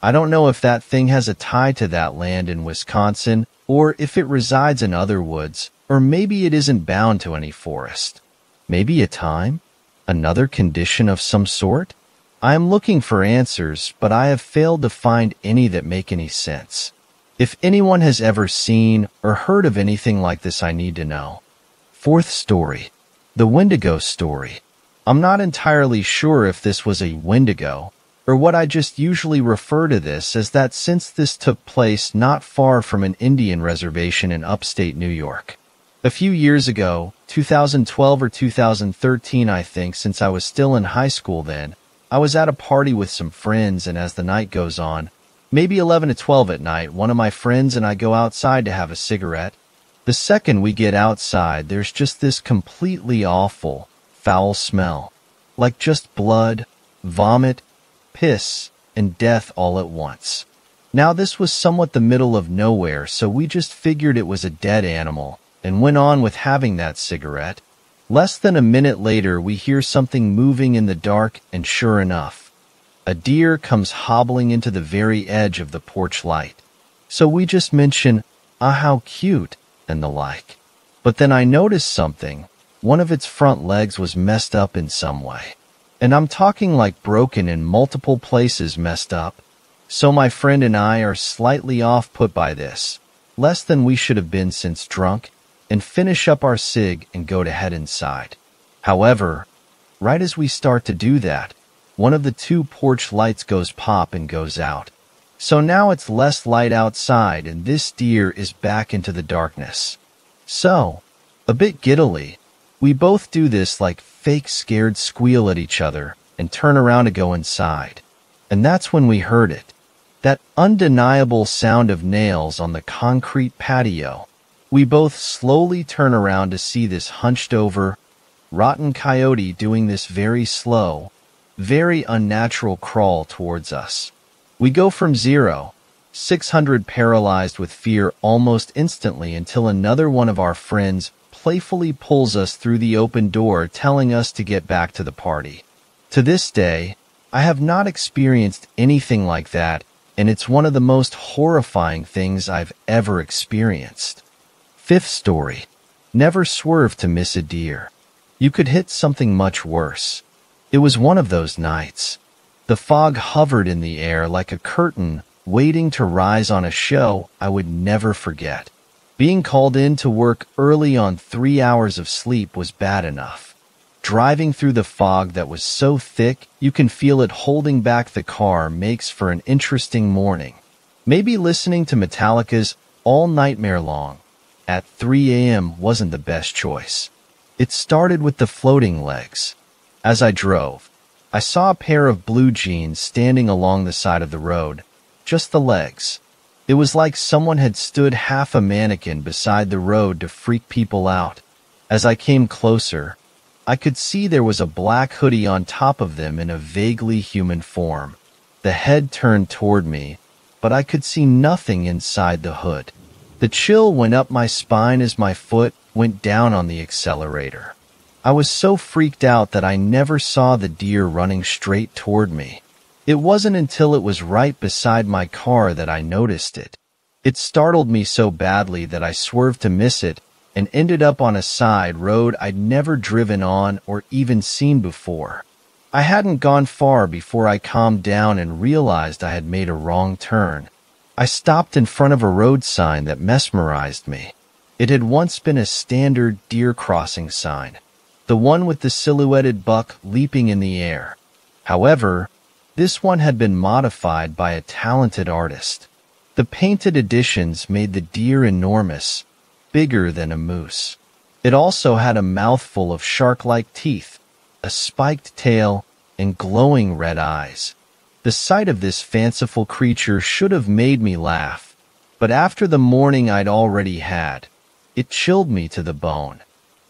I don't know if that thing has a tie to that land in Wisconsin, or if it resides in other woods, or maybe it isn't bound to any forest. Maybe a time? Another condition of some sort? I am looking for answers, but I have failed to find any that make any sense. If anyone has ever seen or heard of anything like this, I need to know. Fourth story. The Wendigo story. I'm not entirely sure if this was a Wendigo, or what I just usually refer to this as that since this took place not far from an Indian reservation in upstate New York. A few years ago, 2012 or 2013 I think, since I was still in high school then, I was at a party with some friends and as the night goes on, maybe 11 to 12 at night, one of my friends and I go outside to have a cigarette. The second we get outside, there's just this completely awful, foul smell, like just blood, vomit, piss, and death all at once. Now this was somewhat the middle of nowhere, so we just figured it was a dead animal and went on with having that cigarette. Less than a minute later, we hear something moving in the dark, and sure enough, a deer comes hobbling into the very edge of the porch light. So we just mention, ah, how cute, and the like. But then I noticed something. One of its front legs was messed up in some way. And I'm talking like broken in multiple places messed up. So my friend and I are slightly off put by this, less than we should have been since drunk, and finish up our cig and go to head inside. However, right as we start to do that, one of the two porch lights goes pop and goes out. So now it's less light outside and this deer is back into the darkness. So, a bit giddily, we both do this like fake scared squeal at each other and turn around to go inside. And that's when we heard it. That undeniable sound of nails on the concrete patio. We both slowly turn around to see this hunched over, rotten coyote doing this very slow, very unnatural crawl towards us. We go from zero, 600 paralyzed with fear almost instantly until another one of our friends playfully pulls us through the open door, telling us to get back to the party. To this day, I have not experienced anything like that, and it's one of the most horrifying things I've ever experienced. Fifth story. Never swerve to miss a deer. You could hit something much worse. It was one of those nights. The fog hovered in the air like a curtain waiting to rise on a show I would never forget. Being called in to work early on three hours of sleep was bad enough. Driving through the fog that was so thick you can feel it holding back the car makes for an interesting morning. Maybe listening to Metallica's All Nightmare Long at 3 a.m. wasn't the best choice. It started with the floating legs. As I drove, I saw a pair of blue jeans standing along the side of the road, just the legs. It was like someone had stood half a mannequin beside the road to freak people out. As I came closer, I could see there was a black hoodie on top of them in a vaguely human form. The head turned toward me, but I could see nothing inside the hood. The chill went up my spine as my foot went down on the accelerator. I was so freaked out that I never saw the deer running straight toward me. It wasn't until it was right beside my car that I noticed it. It startled me so badly that I swerved to miss it and ended up on a side road I'd never driven on or even seen before. I hadn't gone far before I calmed down and realized I had made a wrong turn. I stopped in front of a road sign that mesmerized me. It had once been a standard deer crossing sign, the one with the silhouetted buck leaping in the air. However, this one had been modified by a talented artist. The painted additions made the deer enormous, bigger than a moose. It also had a mouthful of shark-like teeth, a spiked tail, and glowing red eyes. The sight of this fanciful creature should have made me laugh, but after the morning I'd already had, it chilled me to the bone.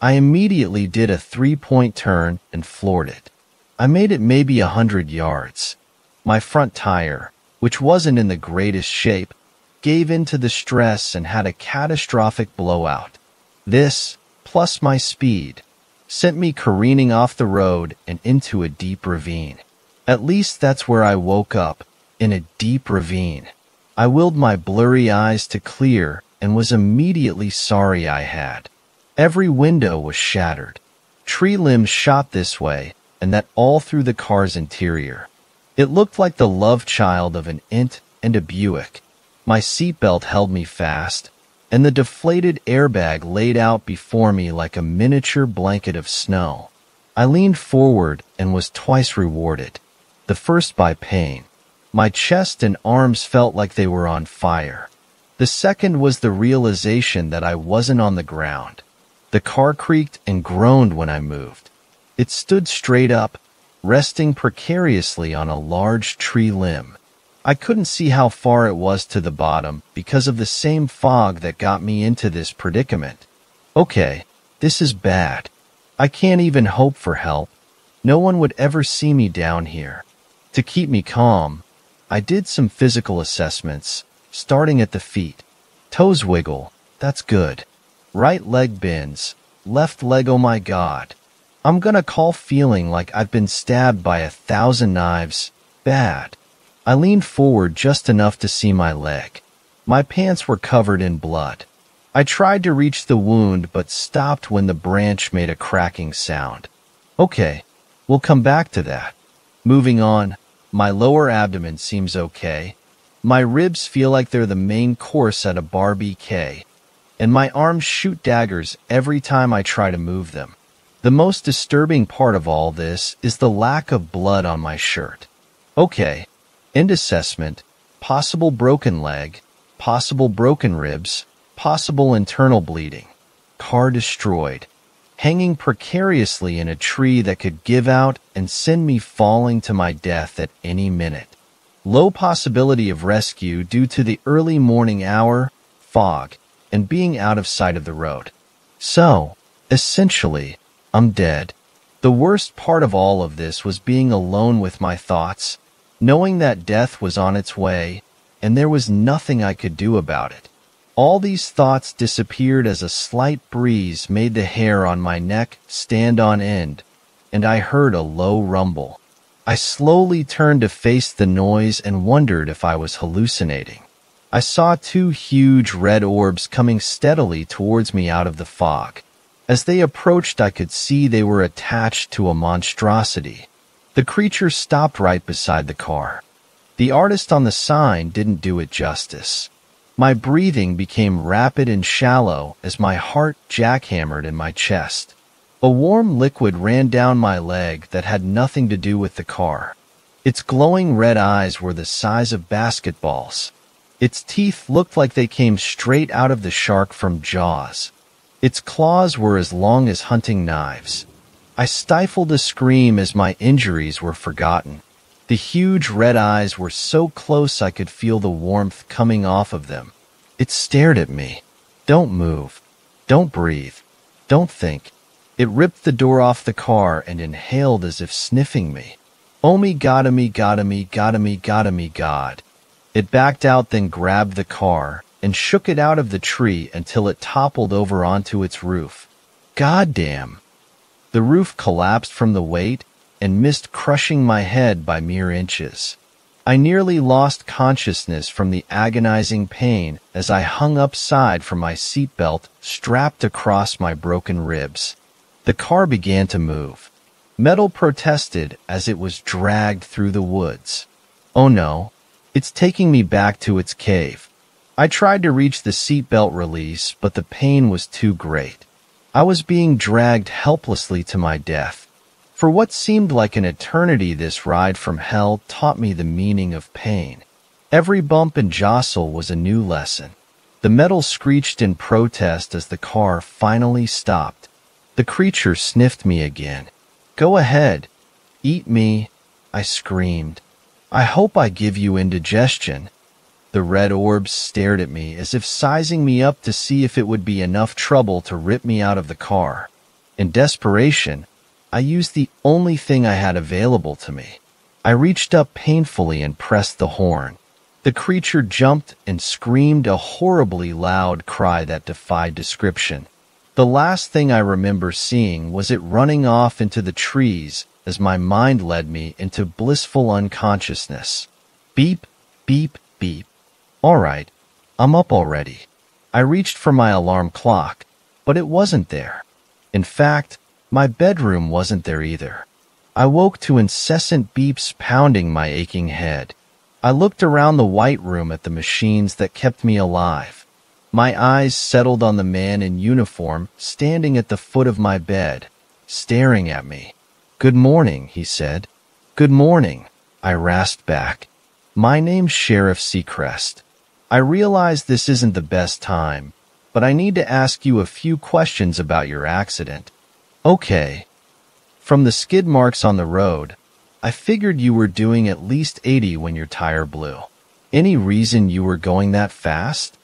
I immediately did a three-point turn and floored it. I made it maybe a hundred yards. My front tire, which wasn't in the greatest shape, gave in to the stress and had a catastrophic blowout. This, plus my speed, sent me careening off the road and into a deep ravine. At least that's where I woke up, in a deep ravine. I willed my blurry eyes to clear and was immediately sorry I had. Every window was shattered. Tree limbs shot this way, and that all through the car's interior. It looked like the love child of an Ent and a Buick. My seatbelt held me fast, and the deflated airbag laid out before me like a miniature blanket of snow. I leaned forward and was twice rewarded. The first by pain. My chest and arms felt like they were on fire. The second was the realization that I wasn't on the ground. The car creaked and groaned when I moved. It stood straight up, resting precariously on a large tree limb. I couldn't see how far it was to the bottom because of the same fog that got me into this predicament. Okay, this is bad. I can't even hope for help. No one would ever see me down here. To keep me calm, I did some physical assessments, starting at the feet. Toes wiggle, that's good. Right leg bends. Left leg, oh my god. I'm gonna call feeling like I've been stabbed by a thousand knives. Bad. I leaned forward just enough to see my leg. My pants were covered in blood. I tried to reach the wound but stopped when the branch made a cracking sound. Okay, we'll come back to that. Moving on, my lower abdomen seems okay. My ribs feel like they're the main course at a BBQ and my arms shoot daggers every time I try to move them. The most disturbing part of all this is the lack of blood on my shirt. Okay, end assessment, possible broken leg, possible broken ribs, possible internal bleeding, car destroyed, hanging precariously in a tree that could give out and send me falling to my death at any minute. Low possibility of rescue due to the early morning hour, fog, and being out of sight of the road. So, essentially, I'm dead. The worst part of all of this was being alone with my thoughts, knowing that death was on its way, and there was nothing I could do about it. All these thoughts disappeared as a slight breeze made the hair on my neck stand on end, and I heard a low rumble. I slowly turned to face the noise and wondered if I was hallucinating. I saw two huge red orbs coming steadily towards me out of the fog. As they approached, I could see they were attached to a monstrosity. The creature stopped right beside the car. The artist on the sign didn't do it justice. My breathing became rapid and shallow as my heart jackhammered in my chest. A warm liquid ran down my leg that had nothing to do with the car. Its glowing red eyes were the size of basketballs. Its teeth looked like they came straight out of the shark from Jaws. Its claws were as long as hunting knives. I stifled a scream as my injuries were forgotten. The huge red eyes were so close I could feel the warmth coming off of them. It stared at me. Don't move. Don't breathe. Don't think. It ripped the door off the car and inhaled as if sniffing me. Oh me gotta me gotta me gotta me gotta me god. It backed out then grabbed the car, and shook it out of the tree until it toppled over onto its roof. Goddamn! The roof collapsed from the weight and missed crushing my head by mere inches. I nearly lost consciousness from the agonizing pain as I hung upside from my seatbelt strapped across my broken ribs. The car began to move. Metal protested as it was dragged through the woods. Oh no, it's taking me back to its cave. I tried to reach the seatbelt release, but the pain was too great. I was being dragged helplessly to my death. For what seemed like an eternity, this ride from hell taught me the meaning of pain. Every bump and jostle was a new lesson. The metal screeched in protest as the car finally stopped. The creature sniffed me again. Go ahead. Eat me, I screamed. I hope I give you indigestion. The red orbs stared at me as if sizing me up to see if it would be enough trouble to rip me out of the car. In desperation, I used the only thing I had available to me. I reached up painfully and pressed the horn. The creature jumped and screamed a horribly loud cry that defied description. The last thing I remember seeing was it running off into the trees as my mind led me into blissful unconsciousness. Beep, beep, beep. All right, I'm up already. I reached for my alarm clock, but it wasn't there. In fact, my bedroom wasn't there either. I woke to incessant beeps pounding my aching head. I looked around the white room at the machines that kept me alive. My eyes settled on the man in uniform standing at the foot of my bed, staring at me. Good morning, he said. Good morning, I rasped back. My name's Sheriff Seacrest. I realize this isn't the best time, but I need to ask you a few questions about your accident. Okay. From the skid marks on the road, I figured you were doing at least 80 when your tire blew. Any reason you were going that fast?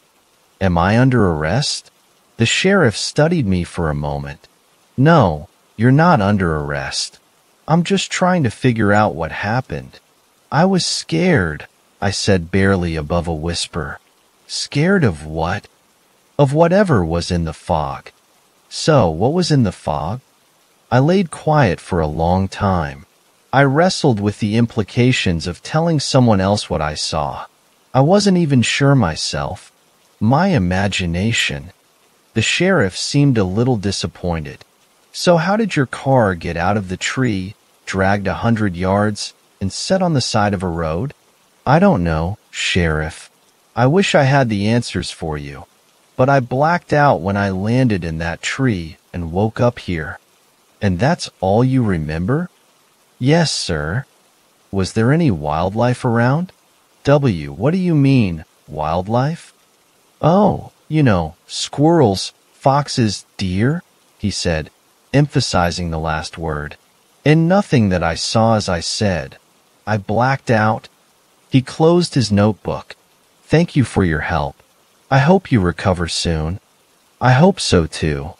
Am I under arrest? The sheriff studied me for a moment. No, you're not under arrest. I'm just trying to figure out what happened. I was scared, I said barely above a whisper. Scared of what? Of whatever was in the fog. So, what was in the fog? I laid quiet for a long time. I wrestled with the implications of telling someone else what I saw. I wasn't even sure myself. My imagination. The sheriff seemed a little disappointed. So how did your car get out of the tree, dragged a hundred yards, and set on the side of a road? I don't know, sheriff. I wish I had the answers for you. But I blacked out when I landed in that tree and woke up here. And that's all you remember? Yes, sir. Was there any wildlife around? W, what do you mean, wildlife? Oh, you know, squirrels, foxes, deer, he said, emphasizing the last word. And nothing that I saw as I said. I blacked out. He closed his notebook. Thank you for your help. I hope you recover soon. I hope so too.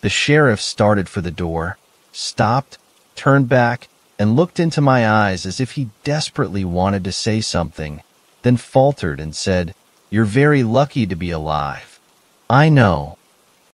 The sheriff started for the door, stopped, turned back, and looked into my eyes as if he desperately wanted to say something, then faltered and said, You're very lucky to be alive. I know,